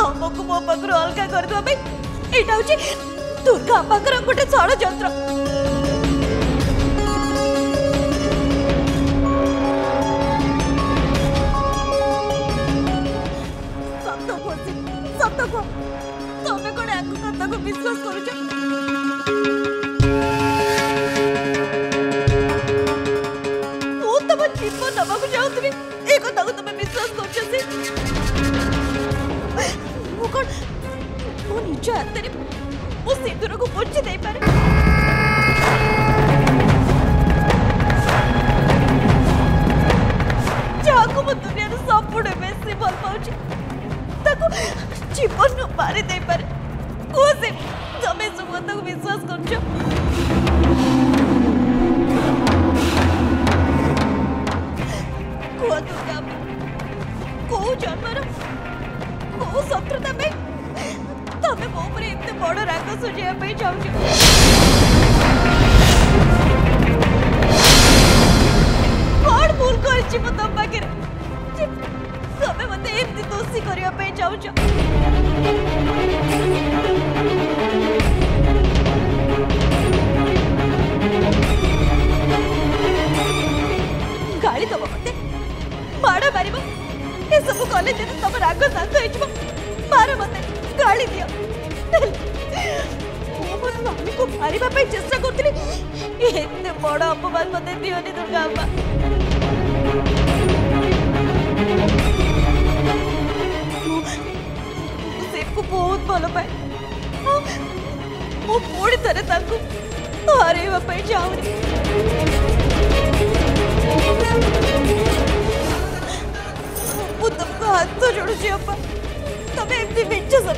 ତମକୁ ମୋ ପାଖରୁ ଅଲଗା କରିଦେବା ପାଇଁ ଏଇଟା ହଉଛି ଦୁର୍ଗା ପାଖର ଗୋଟେ ଷଡ଼ଯନ୍ତ୍ର ତମେ କଣ ଆକୁ କଥାକୁ ବିଶ୍ୱାସ କରୁଛ ମୁଁ ତମ ଜୀବନ ନେବାକୁ ଯାଉଥିବି ଏ କଥାକୁ ତମେ ବିଶ୍ୱାସ କରୁଛ କ'ଣ ମୁଁ ନିଜ ହାତରେ ମୁଁ ସିନ୍ଦୁରକୁ ପୋଛି ଦେଇପାରେ ଯାହାକୁ ମୁଁ ଦୁନିଆରେ ସବୁଠୁ ବେଶୀ ଭଲ ପାଉଛି ତାକୁ ଜୀବନରୁ ମାରି ଦେଇପାରେ କୁହ ସେ ତମେ ସୁମନ୍ତକୁ ବିଶ୍ୱାସ କରୁଛ କୁହ ଦୁର୍ଗା କୋଉ ଜନ୍ମର ଆଉ ଶତ୍ରୁତା ପାଇଁ ତମେ ମୋ ଉପରେ ଏତେ ବଡ଼ ରାଗ ସୁଝିବା ପାଇଁ ଚାହୁଁଛ କ'ଣ ଭୁଲ କରିଛି ମୁଁ ତମ ପାଖରେ ତମେ ମୋତେ ଏମିତି ଦୋଷୀ କରିବା ପାଇଁ ଚାହୁଁଛ ଗାଳି ଦବ ମୋତେ ମାଡ଼ ମାରିବ ಎಸಬು ಕಾಲೇಜನ್ನು ಸಮರಾಗೋದು ಅಂತ ಹೆಚ್ಚು ಮಾರ ಮತ್ತೆ ಕಾಳಿದ್ಯ ಒಂದು ಮಗನಿಗೂ ಮಾರಿବା ಪೈ ಚೆಷ್ಟ ಕೊಡ್ತೀನಿ ಎಂತೆ ಮಾಡೋ ಅಪ್ಪ ಬಂದು ಮತ್ತೆ ದೇವನಿ ದುರ್ಗಾ ಅಮ್ಮ ସେକୁ ବହୁତ ଭଲ ପାଏ ମୁଁ ପୁଣି ଥରେ ତାଙ୍କୁ ହରେଇବା ପାଇଁ ଚାହୁଁନି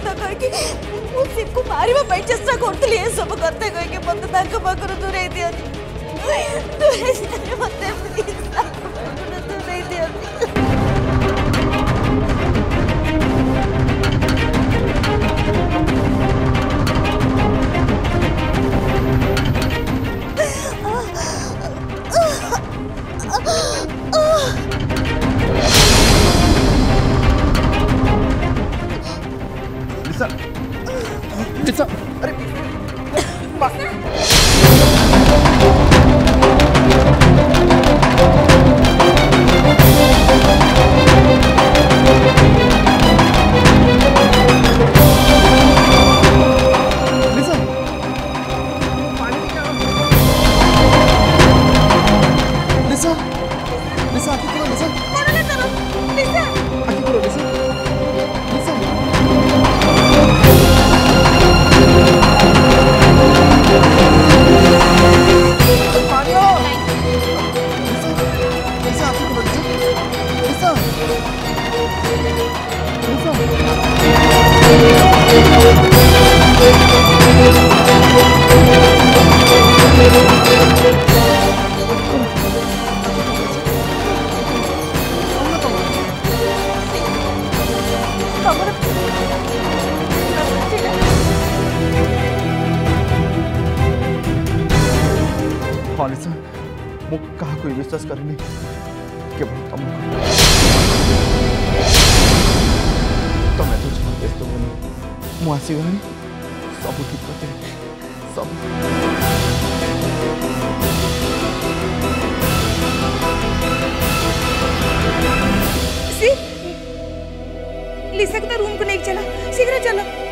ಅಂತ ಕೈಗೆ ಸಿಕ್ಕು ಮಾರಿವ ಬೈಚಸ್ತ ಕೊಡ್ತಿಲ್ಲ ಏನು ಸ್ವಲ್ಪ ಕರ್ತೆ ಕೈಗೆ ಬಂದು ತಕ್ಕ ಮಕ್ಕಳು ದೂರ ಇದೆಯಾ ದೂರ ಇದ್ದಾರೆ ಮತ್ತೆ ದೂರ ಇದೆಯಾ Thank you. आशीर्वासी हुए सब की सब लिसा के रूम तो को नहीं चला शीघ्र चला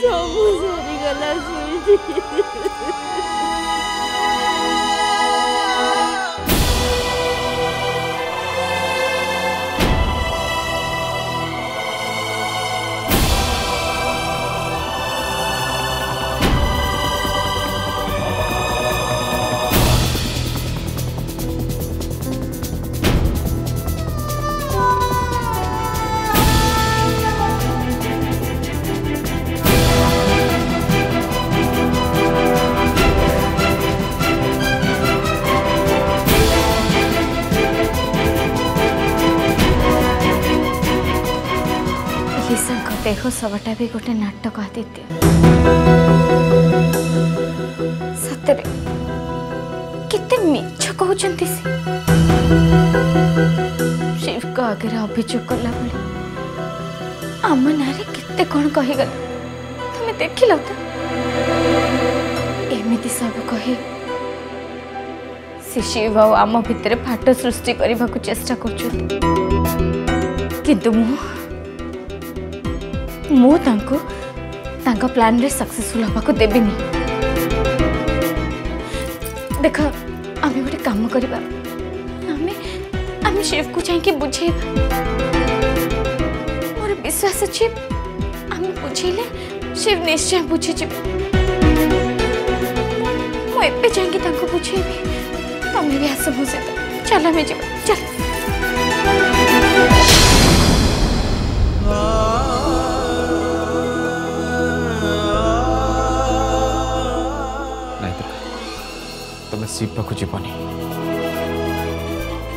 小姑子，你个烂书记！सबटा भी गोटे नाटक आदित्य सतरे केते शिव को आगे अभियोग कला आम ना के कौन कहगल तुम देख लो सब कही से शिव आम भितर फाट सृष्टि करने को चेष्टा कर मुझे प्लान रे सक्सेसफुल को देवी देख आम गोटे कम शेफ को चाहिए बुझे मोर विश्वास अच्छे आम बुझे शेफ निश्चय बुझे मुझे चाहिए बुझे तुम्हें भी आस मो चल आम जा ସିପ୍ ପାଖକୁ ଯିବନି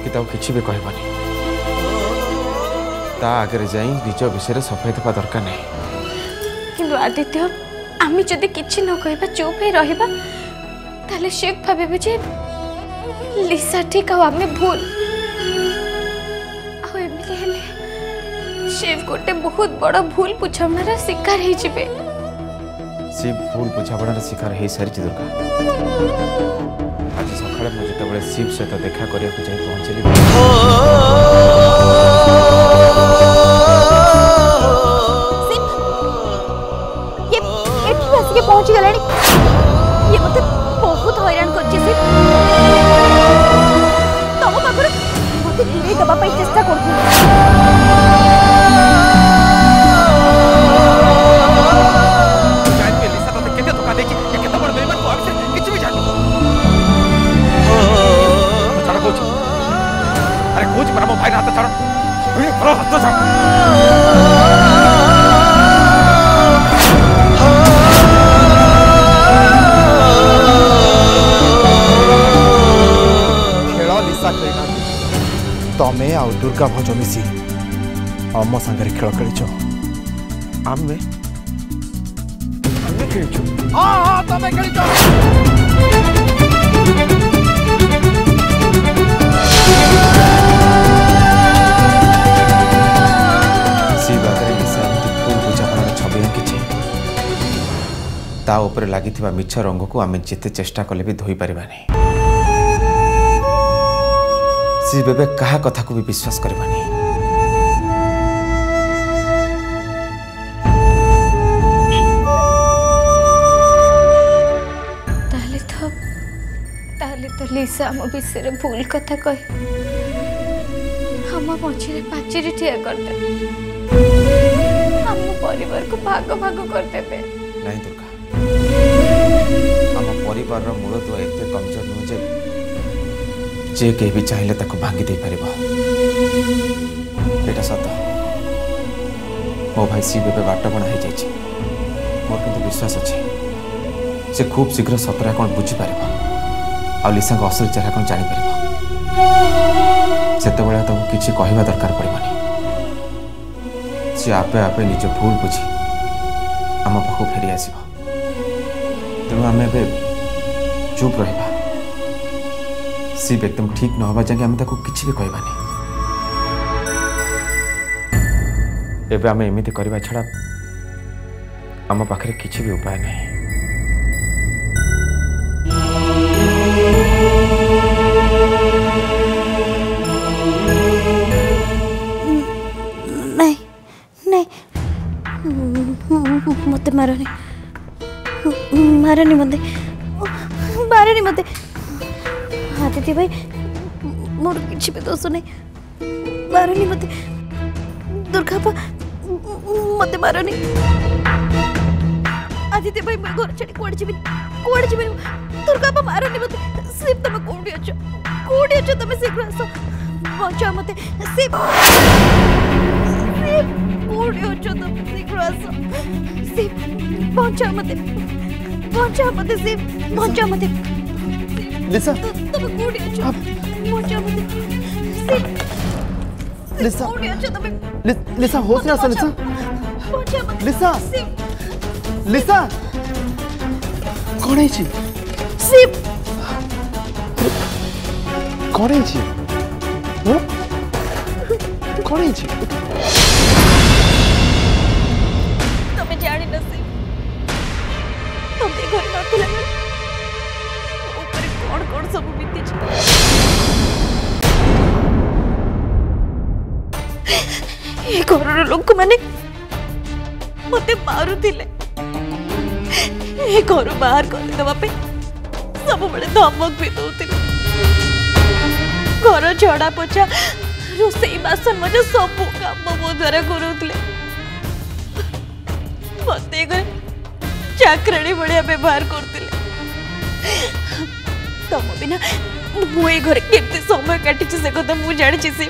କି ତାକୁ କିଛି ବି କହିବନି ତା ଆଗରେ ଯାଇ ନିଜ ବିଷୟରେ ସଫେଇ ଦେବା ଦରକାର ନାହିଁ କିନ୍ତୁ ଆଦିତ୍ୟ ଆମେ ଯଦି କିଛି ନ କହିବା ଚୁପ୍ ହେଇ ରହିବା ତାହେଲେ ସିଏ ଭାବିବେ ଯେ ଲିସା ଠିକ୍ ଆଉ ଆମେ ଭୁଲ ଆଉ ଏମିତି ହେଲେ ସିଏ ଗୋଟେ ବହୁତ ବଡ଼ ଭୁଲ ବୁଝାମଣାର ଶିକାର ହେଇଯିବେ সে ভুল বুঝাপড়ার শিকার হয়ে সারিছে দুর্গা আজ সকালে মু যেতবে শিব সহ দেখা করা যাই পৌঁছলি পৌঁছি গেলে ইয়ে চেষ্টা ধরো হাতটা ଖେଳ ନିଶା ଖେଳିନା ତମେ ଆଉ ଦୁର୍ଗା ଭଞ୍ଜ ମିଶି ଆମ ସାଙ୍ଗରେ ଖେଳ ଖେଳିଛ ଆମେ ଆମେ ଖେଳିଛୁ ହଁ ହଁ ତମେ ଖେଳିଛ ତା ଉପରେ ଲାଗିଥିବା ମିଛ ରଙ୍ଗକୁ ଆମେ ଯେତେ ଚେଷ୍ଟା କଲେ ବି ଧୋଇପାରିବା ନାହିଁ ସିଏ ବେବେ କାହା କଥାକୁ ବି ବିଶ୍ୱାସ କରିବାନି ତାହେଲେ ତ ତାହେଲେ ତ ଲିସା ଆମ ବିଷୟରେ ଭୁଲ କଥା କହେ ଆମ ମଝିରେ ପାଚେରୀ ଠିଆ କରିଦେବେ ଆମ ପରିବାରକୁ ଭାଗ ଭାଗ କରିଦେବେ नहीं दुर्गा ପରିବାରର ମୂଳଦୁଆ ଏତେ କମଜୋର ନୁହେଁ ଯେ ଯିଏ କେହି ବି ଚାହିଁଲେ ତାକୁ ଭାଙ୍ଗି ଦେଇପାରିବ ଏଇଟା ସତ ମୋ ଭାଇ ଶିବ ଏବେ ବାଟବଣା ହେଇଯାଇଛି ମୋର କିନ୍ତୁ ବିଶ୍ୱାସ ଅଛି ସେ ଖୁବ୍ ଶୀଘ୍ର ସତରେ କ'ଣ ବୁଝିପାରିବ ଆଉ ଲିସାଙ୍କ ଅସଲି ଚେହେରା କ'ଣ ଜାଣିପାରିବ ସେତେବେଳେ ତାକୁ କିଛି କହିବା ଦରକାର ପଡ଼ିବନି ସେ ଆପେ ଆପେ ନିଜ ଭୁଲ ବୁଝି ଆମ ପାଖକୁ ଫେରି ଆସିବ ତେଣୁ ଆମେ ଏବେ চুপ রহবা শিব একদম ঠিক নহবা যাকে আমি তাকে কিছু বি কহবানি এবে আমি এমিতি করা ছড়া আমার পাখে কিছু বি উপায় নাই मत मारनी मारनी मत ಮಾರೇನಿ ಮತ್ತೆ ಆದಿತ್ಯ ಭಾಯಿ ମୋର କିଛି ବି ଦୋଷ ନାହିଁ ମାରନି ମୋତେ ଦୁର୍ଗାପା ମୋତେ ମାରନି ଆଦିତ୍ୟ ଭାଇ ମୁଁ ଘର ଛାଡ଼ି କୁଆଡ଼େ ଯିବିନି କୁଆଡ଼େ ଯିବିନି ଦୁର୍ଗାପା ମାରନି ମୋତେ ଶିବ ତମେ କୋଉଠି ଅଛ କୋଉଠି ଅଛ ତମେ ଶୀଘ୍ର ଆସ ବଞ୍ଚାଅ ମୋତେ ଶିବ କୋଉଠି ଅଛ ତମେ ଶୀଘ୍ର ଆସ ଶିବ ବଞ୍ଚାଅ ମୋତେ मोचामते से मोचामते लिसा तब कूड़ी अच्छा मोचामते से लिसा कूड़ी अच्छा तब लिसा होश ना लिसा मोचामते लिसा लिसा कौन है जी सिप कौन है जी हम्म? कौन है जी घर लोक मैंने मत मारे घर बाहर कर सब बड़े धमक भी दूसरे घर झड़ा पोछा रोसे बासन मैं सब कम मो द्वारा कर मत भाया व्यवहार करम बिना तो मुझे समय काटे से कथा मुझे जानी सी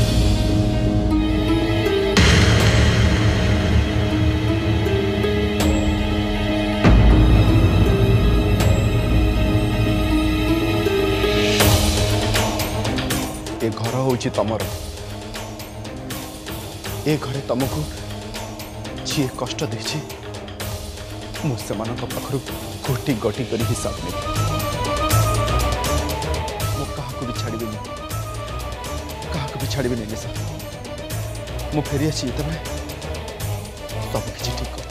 हूँ तुमर ए घरे तुमको जी कष्ट मुझे पाखु गोटी गोटी कर हिसाब ने छाड़बी नहीं सर मु फेरी आसमें सब किसी ठीक कर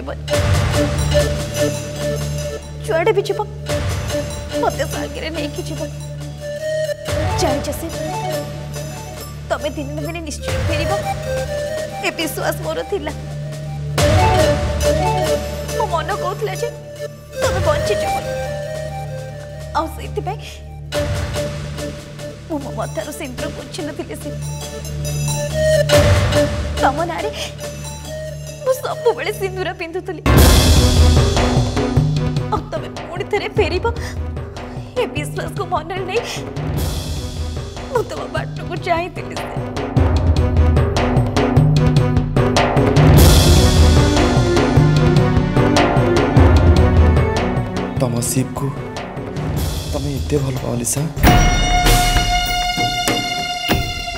ଯୁଆଡ଼େ ବି ଯିବ ମୋତେ ସାଙ୍ଗରେ ନେଇକି ଯିବ ଜାଣିଛ ସେ ତମେ ଦିନେ ନା ଦିନେ ନିଶ୍ଚୟ ଫେରିବ ଏ ବିଶ୍ୱାସ ମୋର ଥିଲା ମୋ ମନ କହୁଥିଲା ଯେ ତମେ ବଞ୍ଚିଛ ବୋଲି ଆଉ ସେଇଥିପାଇଁ ମୁଁ ମୋ ମଥାରୁ ସିନ୍ଦୁର ପୋଛି ନଥିଲି ସେ ତମ ନାଁରେ सबूर पिंधु सिंदूर पिंधुली तुम विश्वास को मन में नहीं तुम बाट को चाहती तम शिव को तमें ये भल पाओनी सा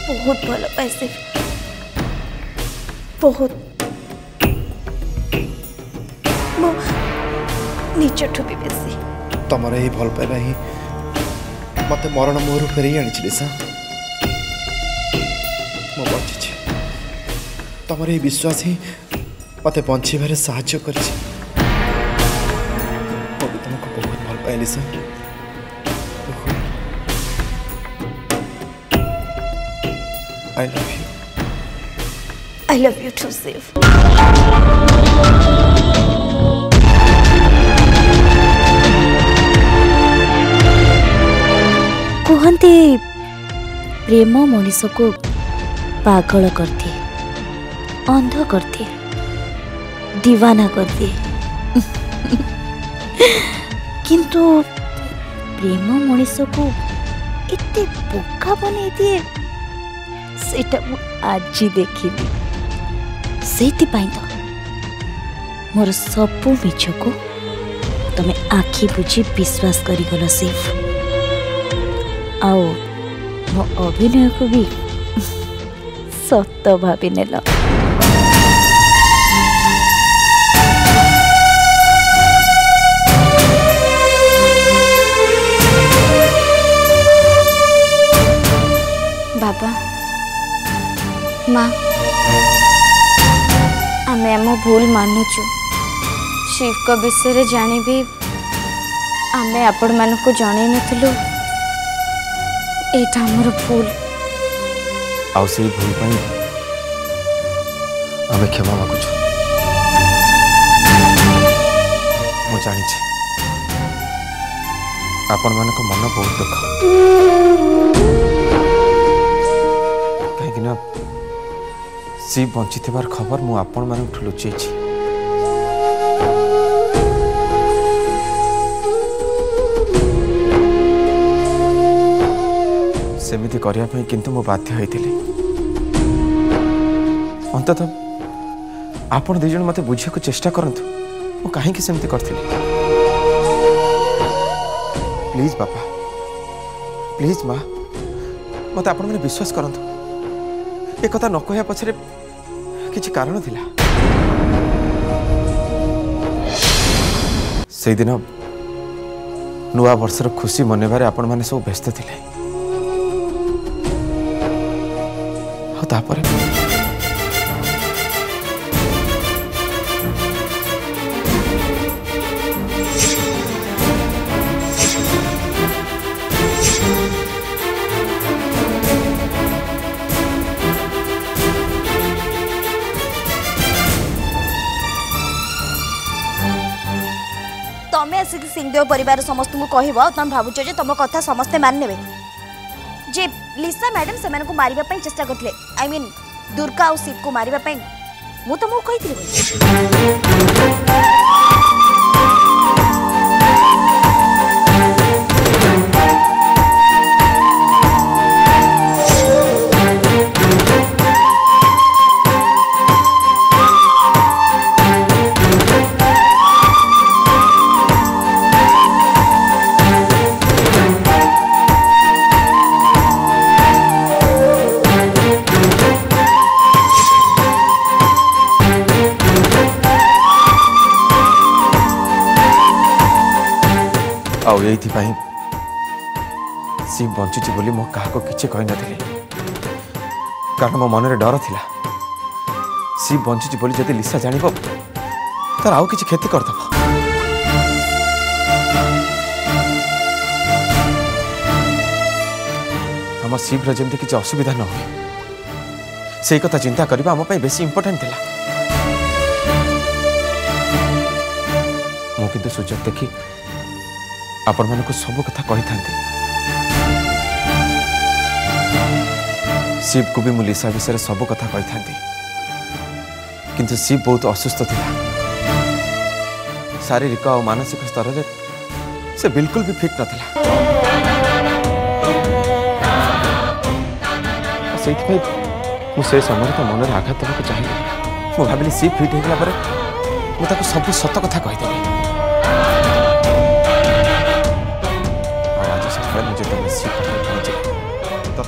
बहुत भल पाए बहुत निजू भी बेस तुम ये भल पाइबा ही मत मरण मुहर फेर आनीसा मु बची तुम ये विश्वास ही मत बचे तुमको बहुत भल पाएली सा I love you. I love you too, Steve. କୁହନ୍ତି ପ୍ରେମ ମଣିଷକୁ ପାଗଳ କରିଦିଏ ଅନ୍ଧ କରିଦିଏ ଦିୱାନା କରିଦିଏ କିନ୍ତୁ ପ୍ରେମ ମଣିଷକୁ ଏତେ ବୋକା ବନେଇ ଦିଏ ସେଇଟା ମୁଁ ଆଜି ଦେଖିଲି ସେଇଥିପାଇଁ ତ ମୋର ସବୁ ମିଛକୁ ତୁମେ ଆଖି ବୁଝି ବିଶ୍ୱାସ କରିଗଲ ସିଫ୍ आओ अभिनय को भी सत भाव नेल आम आम भूल मानुचु शिव विषय जानी आम आपण मानक जन এটা আমার ভুল ଆଉ ସେଇ ଭୁଲ ପାଇଁ ଆମେ କ୍ଷମା ମାଗୁଛୁ ମୁଁ ଜାଣିଛି ଆପଣମାନଙ୍କ ମନ ବହୁତ ଦୁଃଖ କାହିଁକିନା ସେ ବଞ୍ଚିଥିବାର ଖବର ମୁଁ ଆପଣମାନଙ୍କଠୁ ଲୁଚେଇଛି ଏମିତି କରିବା ପାଇଁ କିନ୍ତୁ ମୁଁ ବାଧ୍ୟ ହୋଇଥିଲି ଅନ୍ତତଃ ଆପଣ ଦୁଇ ଜଣ ମୋତେ ବୁଝିବାକୁ ଚେଷ୍ଟା କରନ୍ତୁ ମୁଁ କାହିଁକି ସେମିତି କରିଥିଲି ପ୍ଲିଜ୍ ବାପା ପ୍ଲିଜ୍ ମା ମୋତେ ଆପଣମାନେ ବିଶ୍ୱାସ କରନ୍ତୁ ଏ କଥା ନ କହିବା ପଛରେ କିଛି କାରଣ ଥିଲା ସେଇଦିନ ନୂଆ ବର୍ଷର ଖୁସି ମନେଇବାରେ ଆପଣମାନେ ସବୁ ବ୍ୟସ୍ତ ଥିଲେ ତାପରେ ତମେ ଆସିକି ସିଂହଦେଓ ପରିବାର ସମସ୍ତଙ୍କୁ କହିବ ଆଉ ତମେ ଭାବୁଛ ଯେ ତମ କଥା ସମସ୍ତେ ମାନିନେବେ जे लिसा मैडम से मारे चेस्टा करते आई मीन दुर्गा आ शिव को मारे मुझे तो मुझे ଆଉ ଏଇଥିପାଇଁ ସିଏ ବଞ୍ଚିଛି ବୋଲି ମୁଁ କାହାକୁ କିଛି କହିନଥିଲି କାରଣ ମୋ ମନରେ ଡର ଥିଲା ସିଏ ବଞ୍ଚିଛି ବୋଲି ଯଦି ଲିସା ଜାଣିବ ତାର ଆଉ କିଛି କ୍ଷତି କରିଦେବ ଆମ ସିପ୍ର ଯେମିତି କିଛି ଅସୁବିଧା ନ ହୁଏ ସେଇ କଥା ଚିନ୍ତା କରିବା ଆମ ପାଇଁ ବେଶୀ ଇମ୍ପୋର୍ଟାଣ୍ଟ ଥିଲା ମୁଁ କିନ୍ତୁ ସୁଯୋଗ ଦେଖି ଆପଣମାନଙ୍କୁ ସବୁ କଥା କହିଥାନ୍ତି ଶିବକୁ ବି ମୁଁ ଲିସା ବିଷୟରେ ସବୁ କଥା କହିଥାନ୍ତି କିନ୍ତୁ ଶିବ ବହୁତ ଅସୁସ୍ଥ ଥିଲା ଶାରୀରିକ ଆଉ ମାନସିକ ସ୍ତରରେ ସେ ବିଲକୁଲ ବି ଫିଟ୍ ନଥିଲା ସେଇଥିପାଇଁ ମୁଁ ସେ ସମୟରେ ତା ମନରେ ଆଘାତ ଦେବାକୁ ଚାହିଁଲି ମୁଁ ଭାବିଲି ସିପ୍ ଫିଟ୍ ହେଇଗଲା ପରେ ମୁଁ ତାକୁ ସବୁ ସତ କଥା କହିଦେବି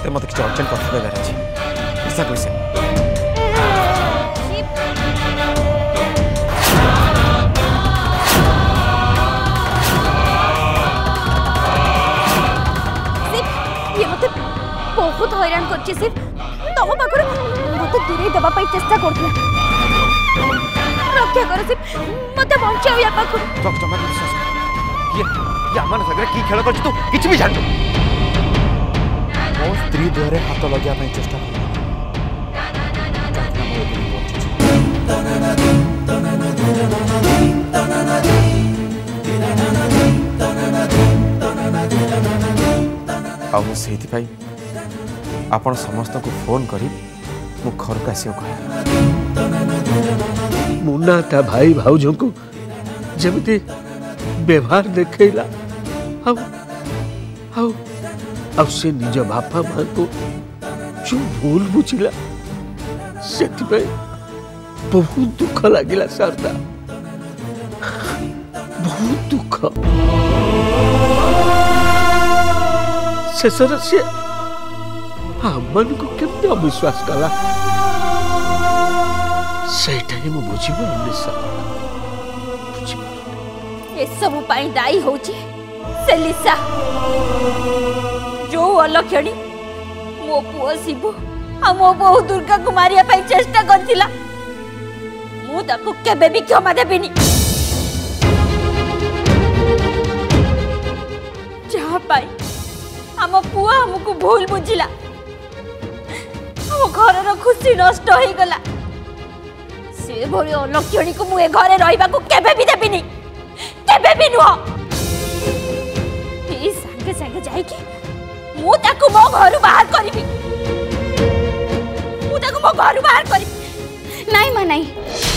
সাথে মতো কিছু অর্জন কথা দেবার আছে ইচ্ছা কইছে ইয়ে বহুত হইরাণ করছে সিফ তম পাখরে মতো দূরে দেওয়া পাই চেষ্টা করুলা রক্ষা কর সিফ মতো বঞ্চাও ইয়া পাখরে চক বিশ্বাস ইয়ে আমার সাথে কি খেলা করছি তুই কিছু বি জানি ମୋ ସ୍ତ୍ରୀ ଦେହରେ ହାତ ଲଗାଇବା ପାଇଁ ଚେଷ୍ଟା କଲା ଆଉ ମୁଁ ସେଇଥିପାଇଁ ଆପଣ ସମସ୍ତଙ୍କୁ ଫୋନ୍ କରି ମୁଁ ଘରକୁ ଆସିବାକୁ କହିଲି ମୁନା ତା ଭାଇ ଭାଉଜଙ୍କୁ ଯେମିତି ବ୍ୟବହାର ଦେଖେଇଲା ଆଉ ଆଉ आउ से बापा मां को जो भूल बुझिला सेति बहुत दुख लागिला सरदा बहुत दुख से को केते अविश्वास कला सेठा सब दाई होची ଯୋଉ ଅଲକ୍ଷଣୀ ମୋ ପୁଅ ଶିବୁ ଆଉ ମୋ ବୋହୁ ଦୁର୍ଗାକୁ ମାରିବା ପାଇଁ ଚେଷ୍ଟା କରିଥିଲା ମୁଁ ତାକୁ କେବେ ବି କ୍ଷମା ଦେବିନି ଯାହା ପାଇଁ ଆମ ପୁଅ ଆମକୁ ଭୁଲ ବୁଝିଲା ଆମ ଘରର ଖୁସି ନଷ୍ଟ ହେଇଗଲା ସେଭଳି ଅଲକ୍ଷଣୀକୁ ମୁଁ ଏ ଘରେ ରହିବାକୁ କେବେ ବି ଦେବିନି କେବେ ବି ନୁହଁ ଏଇ ସାଙ୍ଗେ ସାଙ୍ଗେ ଯାଇକି ମୁଁ ତାକୁ ମୋ ଘରୁ ବାହାର କରିବି ମୁଁ ତାକୁ ମୋ ଘରୁ ବାହାର କରିବି ନାଇଁ ମା ନାଇଁ